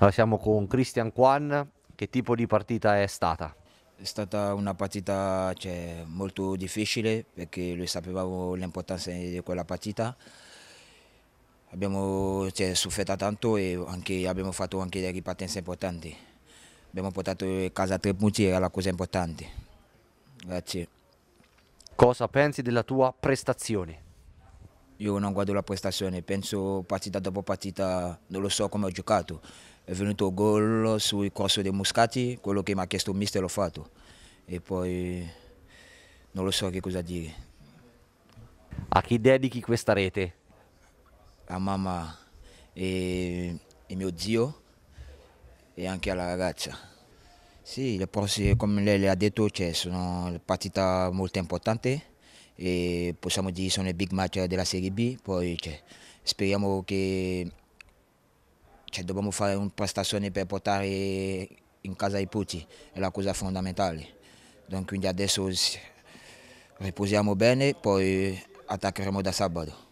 Allora, siamo con Christian Kwan, che tipo di partita è stata? È stata una partita cioè, molto difficile perché noi sapevamo l'importanza di quella partita. Abbiamo cioè, sofferto tanto e anche, abbiamo fatto anche delle ripartenze importanti. Abbiamo portato a casa tre punti, era la cosa importante. Grazie. Cosa pensi della tua prestazione? Io non guardo la prestazione, penso partita dopo partita, non lo so come ho giocato è venuto gol sul corso dei Muscati, quello che mi ha chiesto il mister l'ho fatto e poi non lo so che cosa dire. A chi dedichi questa rete? A mamma e, e mio zio e anche alla ragazza. Sì, le prossime, come lei le ha detto, cioè, sono partite molto importanti e possiamo dire sono i big match della Serie B, poi cioè, speriamo che cioè, dobbiamo fare una prestazione per portare in casa i putti, è la cosa fondamentale. quindi adesso riposiamo bene, poi attaccheremo da sabato.